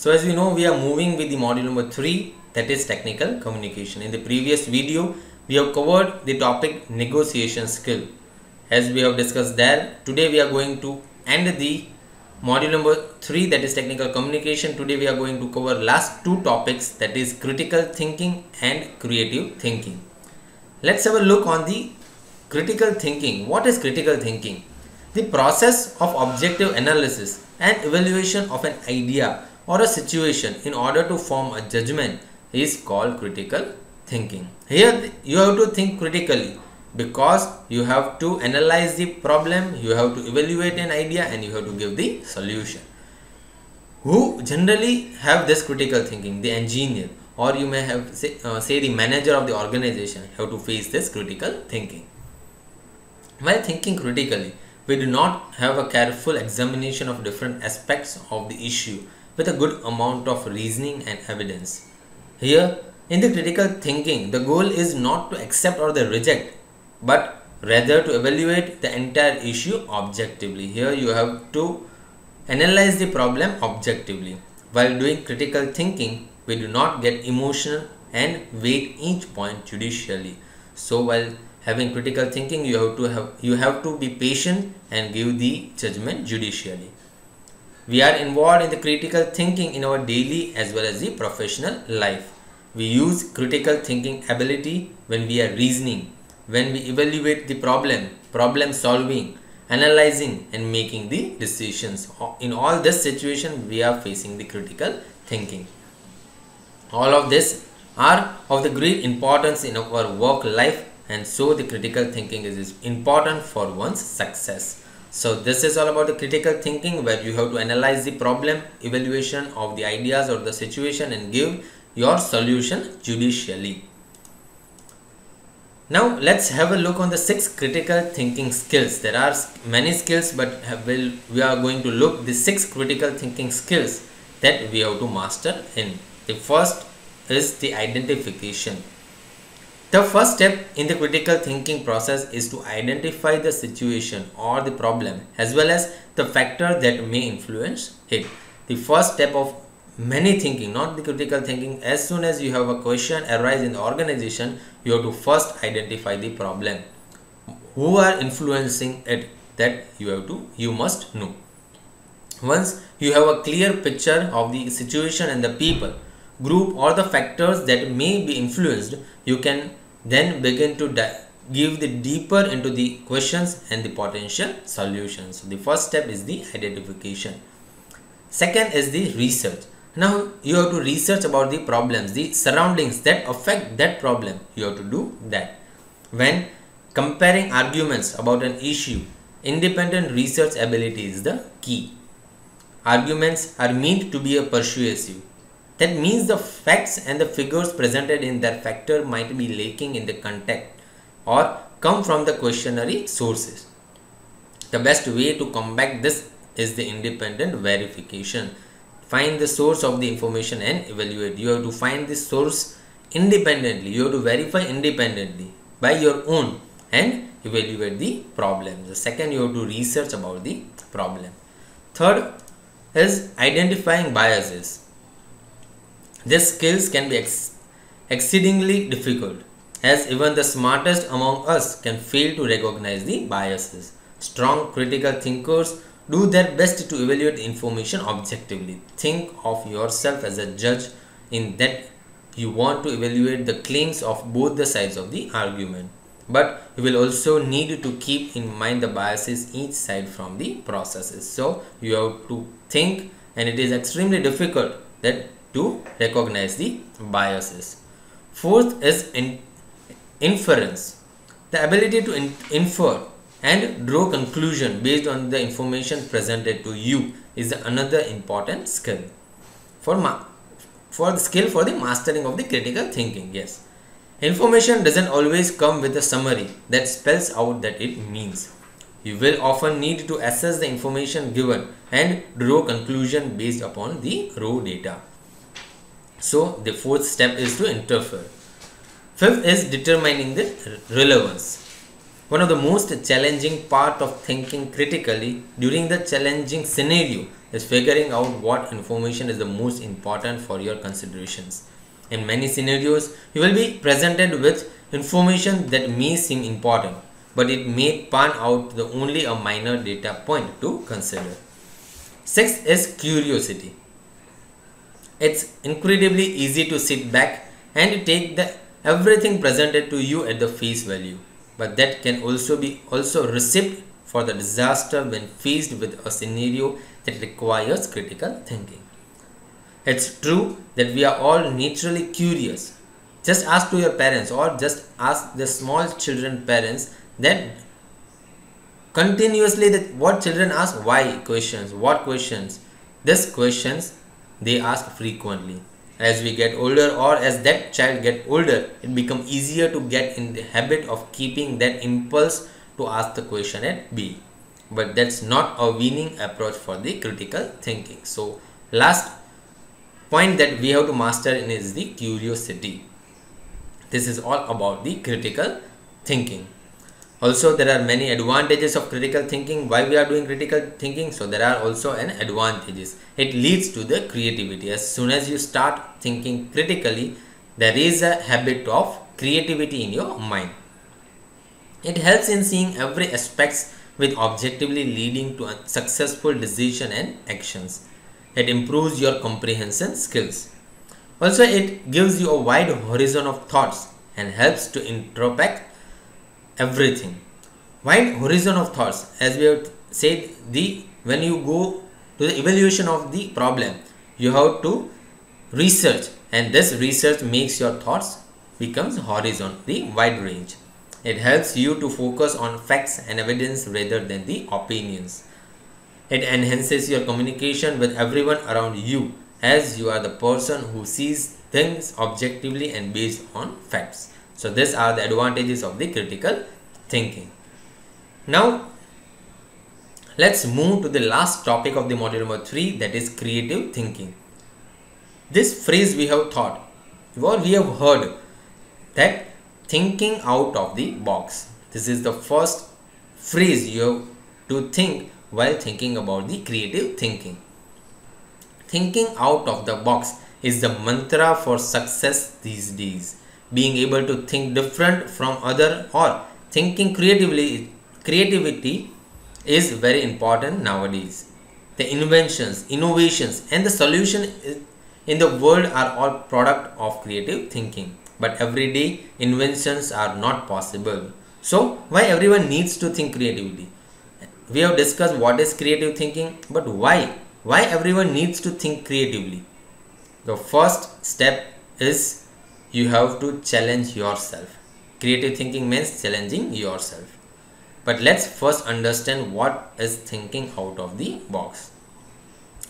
So as we know we are moving with the module number 3 that is technical communication. In the previous video we have covered the topic negotiation skill. As we have discussed there today we are going to end the module number 3 that is technical communication. Today we are going to cover last two topics that is critical thinking and creative thinking. Let's have a look on the critical thinking. What is critical thinking? The process of objective analysis and evaluation of an idea or a situation in order to form a judgment is called critical thinking. Here you have to think critically because you have to analyze the problem, you have to evaluate an idea and you have to give the solution. Who generally have this critical thinking? The engineer or you may have say, uh, say the manager of the organization have to face this critical thinking. While thinking critically, we do not have a careful examination of different aspects of the issue with a good amount of reasoning and evidence. Here, in the critical thinking, the goal is not to accept or the reject, but rather to evaluate the entire issue objectively. Here, you have to analyze the problem objectively. While doing critical thinking, we do not get emotional and weight each point judicially. So, while having critical thinking you have to have you have to be patient and give the judgment judicially we are involved in the critical thinking in our daily as well as the professional life. We use critical thinking ability when we are reasoning when we evaluate the problem problem solving analyzing and making the decisions. In all this situation we are facing the critical thinking. All of this are of the great importance in our work life and so the critical thinking is, important for one's success so this is all about the critical thinking where you have to analyze the problem evaluation of the ideas or the situation and give your solution judicially. Now let's have a look on the six critical thinking skills. There are many skills but will we are going to look the six critical thinking skills that we have to master in. The first is the identification the first step in the critical thinking process is to identify the situation or the problem as well as the factor that may influence it. The first step of many thinking, not the critical thinking, as soon as you have a question arise in the organization, you have to first identify the problem. Who are influencing it that you have to, you must know. Once you have a clear picture of the situation and the people, group or the factors that may be influenced, you can then begin to give the deeper into the questions and the potential solutions. So the first step is the identification. Second is the research. Now you have to research about the problems, the surroundings that affect that problem. You have to do that. When comparing arguments about an issue, independent research ability is the key. Arguments are meant to be a persuasive that means the facts and the figures presented in that factor might be lacking in the context or come from the questionary sources. The best way to combat this is the independent verification. Find the source of the information and evaluate. You have to find the source independently. You have to verify independently by your own and evaluate the problem. The second, you have to research about the problem. Third is identifying biases these skills can be ex exceedingly difficult as even the smartest among us can fail to recognize the biases. Strong critical thinkers do their best to evaluate information objectively. Think of yourself as a judge in that you want to evaluate the claims of both the sides of the argument. But you will also need to keep in mind the biases each side from the processes. So you have to think and it is extremely difficult that to recognize the biases. Fourth is in inference. The ability to in infer and draw conclusion based on the information presented to you is another important skill for for the skill for the mastering of the critical thinking yes information doesn't always come with a summary that spells out that it means you will often need to assess the information given and draw conclusion based upon the raw data so the fourth step is to interfere. Fifth is determining the relevance. one of the most challenging part of thinking critically during the challenging scenario is figuring out what information is the most important for your considerations. In many scenarios, you will be presented with information that may seem important, but it may pan out the only a minor data point to consider. Six is curiosity. It's incredibly easy to sit back and take the everything presented to you at the face value, but that can also be also received for the disaster when faced with a scenario that requires critical thinking. It's true that we are all naturally curious. Just ask to your parents or just ask the small children parents that continuously that what children ask why questions, what questions. These questions they ask frequently. As we get older or as that child get older, it become easier to get in the habit of keeping that impulse to ask the question at B. But that's not a winning approach for the critical thinking. So last point that we have to master in is the curiosity. This is all about the critical thinking also there are many advantages of critical thinking why we are doing critical thinking so there are also an advantages it leads to the creativity as soon as you start thinking critically there is a habit of creativity in your mind it helps in seeing every aspects with objectively leading to a successful decision and actions. It improves your comprehension skills. Also, it gives you a wide horizon of thoughts and helps to introspect everything. Wide horizon of thoughts, as we have said, the when you go to the evaluation of the problem, you have to research, and this research makes your thoughts becomes horizon, the wide range. It helps you to focus on facts and evidence rather than the opinions. It enhances your communication with everyone around you as you are the person who sees things objectively and based on facts. So these are the advantages of the critical thinking. Now let's move to the last topic of the module number 3 that is creative thinking. This phrase we have thought or we have heard that thinking out of the box. This is the first phrase you have to think while thinking about the creative thinking. Thinking out of the box is the mantra for success these days. Being able to think different from other or thinking creatively creativity is very important nowadays. The inventions, innovations and the solution in the world are all product of creative thinking but everyday inventions are not possible. So why everyone needs to think creatively? We have discussed what is creative thinking, but why? Why everyone needs to think creatively? The first step is you have to challenge yourself. Creative thinking means challenging yourself. But let's first understand what is thinking out of the box.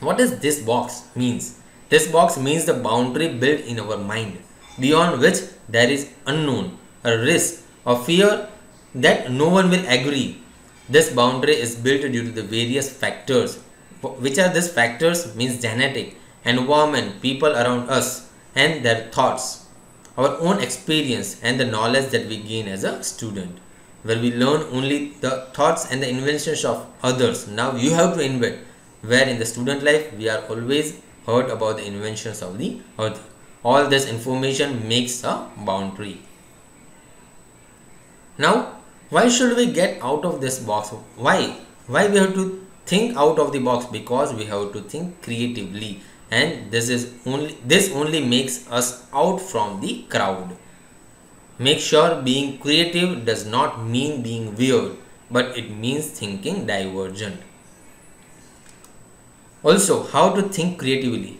What does this box means? This box means the boundary built in our mind beyond which there is unknown, a risk, a fear that no one will agree. This boundary is built due to the various factors. Which are these factors? Means genetic, environment, people around us, and their thoughts, our own experience, and the knowledge that we gain as a student. Where we learn only the thoughts and the inventions of others. Now you have to invent. Where in the student life we are always heard about the inventions of the other all this information makes a boundary now why should we get out of this box why why we have to think out of the box because we have to think creatively and this is only this only makes us out from the crowd. Make sure being creative does not mean being weird but it means thinking divergent. Also how to think creatively.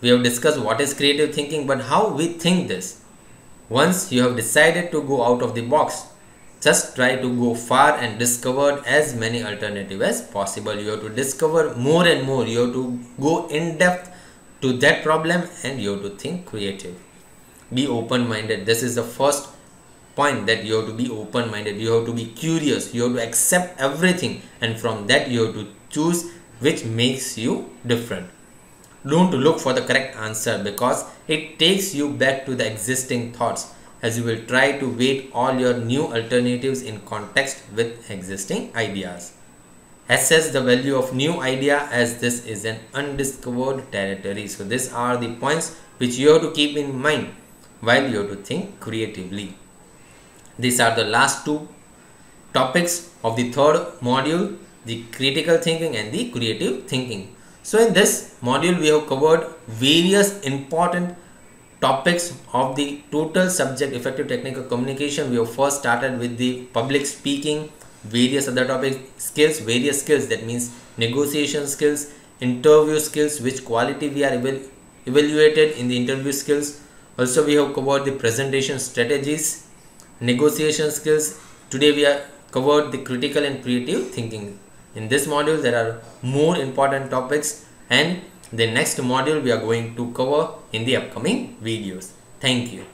We have discussed what is creative thinking, but how we think this. Once you have decided to go out of the box, just try to go far and discover as many alternatives as possible. You have to discover more and more. You have to go in depth to that problem and you have to think creative. Be open minded. This is the first point that you have to be open minded. You have to be curious. You have to accept everything and from that you have to choose which makes you different don't look for the correct answer because it takes you back to the existing thoughts as you will try to weight all your new alternatives in context with existing ideas. Assess the value of new idea as this is an undiscovered territory. So these are the points which you have to keep in mind while you have to think creatively. These are the last two topics of the third module, the critical thinking and the creative thinking. So in this module we have covered various important topics of the total subject effective technical communication. We have first started with the public speaking various other topics skills various skills that means negotiation skills interview skills which quality we are eval evaluated in the interview skills. Also we have covered the presentation strategies negotiation skills. Today we are covered the critical and creative thinking. In this module there are more important topics and the next module we are going to cover in the upcoming videos. Thank you.